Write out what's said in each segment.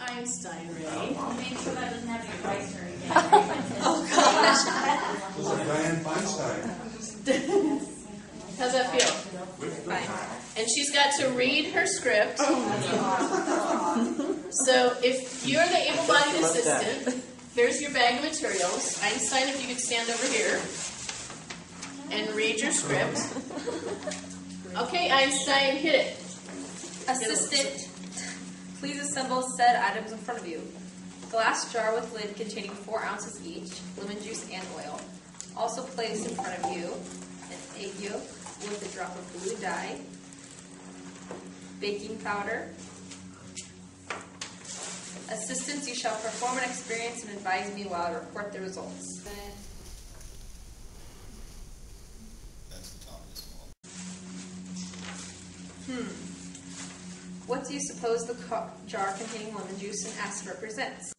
Einstein ready. Make sure that doesn't have any rice or anything. Was it oh, Diane Feinstein? How's that feel? Fine. And she's got to read her script. So if you're the able-bodied assistant, there's your bag of materials. Einstein, if you could stand over here and read your script. Okay, Einstein, hit it. Assistant, please assemble said items in front of you. Glass jar with lid containing four ounces each, lemon juice and oil. Also place in front of you an egg yolk with a drop of blue dye, baking powder. Assistants, you shall perform an experience and advise me while I report the results. That's the top of this wall. What do you suppose the jar containing lemon juice and acid represents?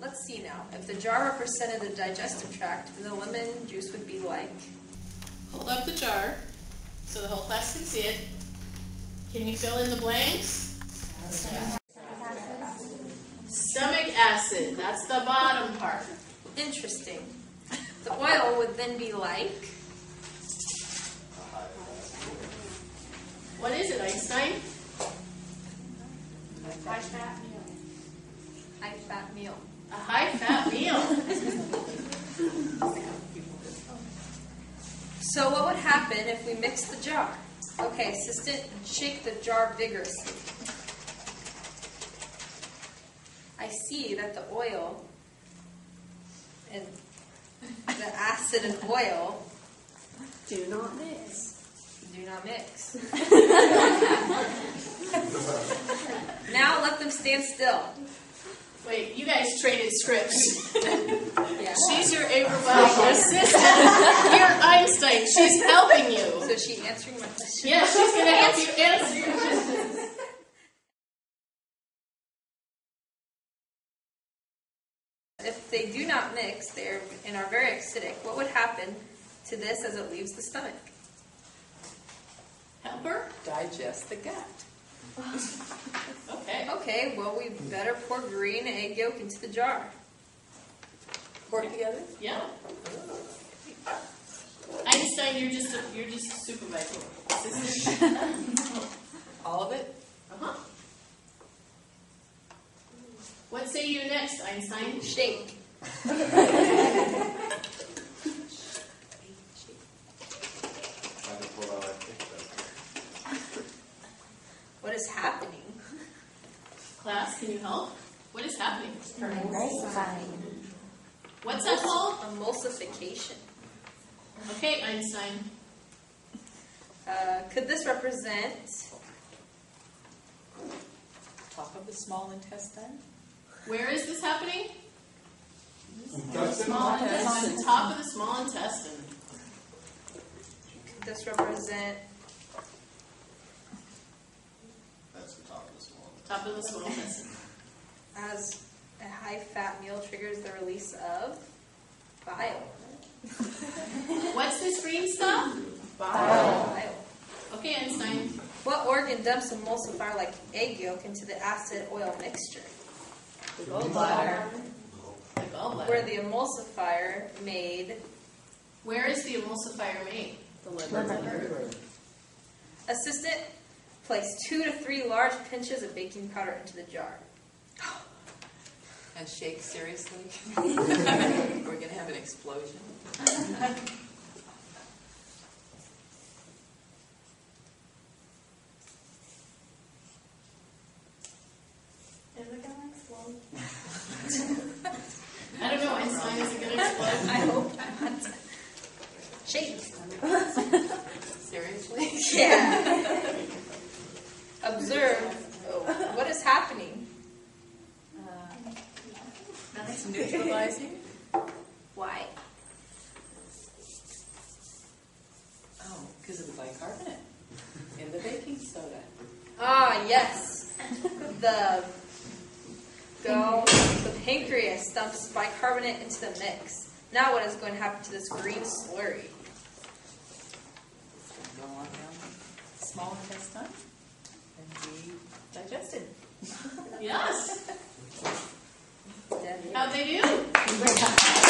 Let's see now. If the jar represented the digestive tract, the lemon juice would be like. Hold up the jar so the whole class can see it. Can you fill in the blanks? Stomach acid, that's the bottom part. Interesting. The oil would then be like. What is it, Einstein? High fat meal. high fat meal. A high fat meal. So, what would happen if we mix the jar? Okay, assistant, shake the jar vigorously. I see that the oil and the acid and oil Do not mix. Do not mix. now let them stand still. Wait, you guys traded scripts. Yeah. She's your able-bodied assistant. You're Einstein. She's helping you. So is she answering my question? Yeah, she's gonna help you answer. If they do not mix, they are and are very acidic. What would happen to this as it leaves the stomach? Help her? Digest the gut. Okay. Okay, well we better pour green egg yolk into the jar. Pour it together? Yeah. Einstein, you're just a, you're just a supervisor. All of it? Uh-huh. What say you next, Einstein? Shake. Trying to pull out that kick What is happening? Class, can you help? What is happening? Emulsifying. What's that called? Emulsification. Okay, Einstein. Uh, could this represent Top of the small intestine? Where is this happening? Dustin? Small intestine. On the top of the small intestine. could this represent That's the top of this wall. Top of the small intestine. as a high fat meal triggers the release of bile? What's this green stuff? Bile. Okay, Einstein. What organ dumps emulsifier like egg yolk into the acid oil mixture? The gallbladder. The gallbladder. Where the emulsifier made Where is the emulsifier made? The liver. assistant place two to three large pinches of baking powder into the jar. And shake seriously? We're gonna have an explosion. Is it gonna explode? I don't know, Einstein. Is it going to explode? I hope not. Shake. Seriously? Yeah. Observe oh, what is happening. It's neutralizing? Why? Oh, because of the bicarbonate in the baking soda. Ah, yes. The go. The pancreas dumps bicarbonate into the mix. Now, what is going to happen to this green slurry? Go on down the small intestine and be digested. Yes. How they do?